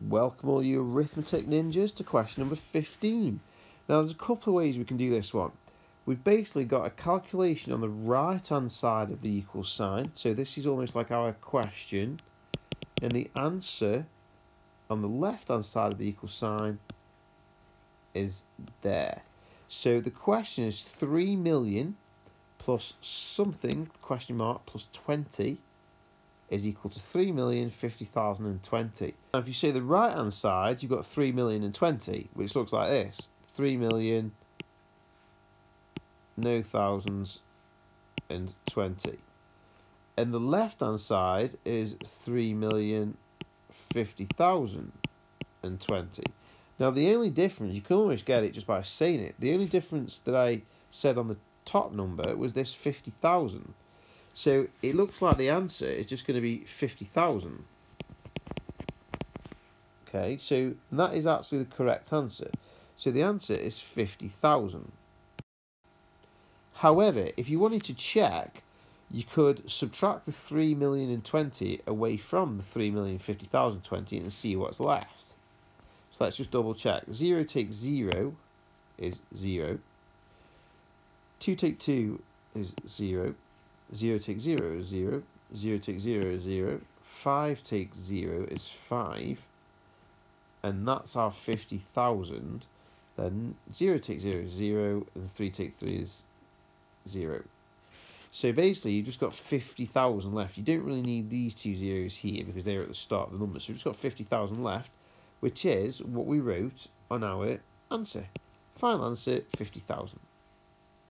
Welcome all you arithmetic ninjas to question number 15. Now there's a couple of ways we can do this one. We've basically got a calculation on the right hand side of the equal sign. So this is almost like our question. And the answer on the left hand side of the equal sign is there. So the question is 3 million plus something, question mark, plus 20 is equal to 3,050,020. Now if you see the right hand side, you've got 3 million and 20, which looks like this. 3 million, no thousands, and 20. And the left hand side is 3 million, 50,000 and 20. Now the only difference, you can almost get it just by saying it. The only difference that I said on the top number was this 50,000. So it looks like the answer is just going to be 50,000. Okay, so that is actually the correct answer. So the answer is 50,000. However, if you wanted to check, you could subtract the 3 million and 20 away from the 3 million 50,020 and see what's left. So let's just double check. 0 take 0 is 0. 2 take 2 is 0. 0 take 0 is 0. 0 take 0 is 0. 5 take 0 is 5. And that's our 50,000. Then 0 take 0 is 0. And 3 take 3 is 0. So basically, you've just got 50,000 left. You don't really need these two zeros here because they're at the start of the number. So you've just got 50,000 left, which is what we wrote on our answer. Final answer, 50,000.